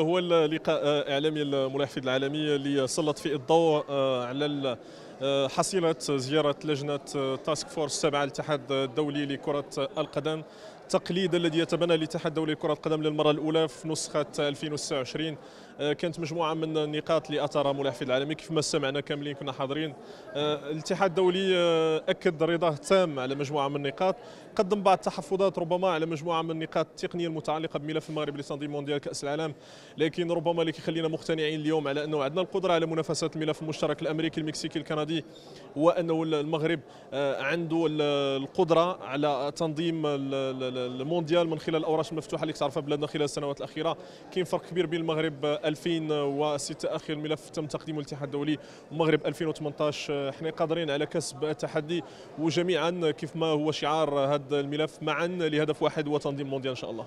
هو اللقاء إعلامي الملاحفظ العالمي اللي سلط فيه الضوء على حصيلة زيارة لجنة تاسك فورس 7 الاتحاد الدولي لكرة القدم. التقليد الذي يتبنى الاتحاد الدولي لكرة القدم للمرة الأولى في نسخة 2029 آه، كانت مجموعة من النقاط اللي أثار ملاحفظ العالمي. كيف ما سمعنا كاملين كنا حاضرين. آه، الاتحاد الدولي آه، أكد رضاه التام على مجموعة من النقاط. قدم بعض التحفظات ربما على مجموعة من النقاط التقنية المتعلقة بملف المغرب لتنظيم مونديال كأس العالم. لكن ربما اللي كيخلينا مقتنعين اليوم على أنه عندنا القدرة على منافسة الملف المشترك الأمريكي المكسيكي الكندي وأنه المغرب عنده القدرة على تنظيم المونديال من خلال الاوراق المفتوحة اللي تعرفها بلادنا خلال السنوات الأخيرة. كاين فرق كبير بين المغرب 2006 آخر ملف تم تقديمه للاتحاد الدولي ومغرب 2018 إحنا قادرين على كسب التحدي وجميعا كيف ما هو شعار هذا الملف معا لهدف واحد هو تنظيم المونديال إن شاء الله.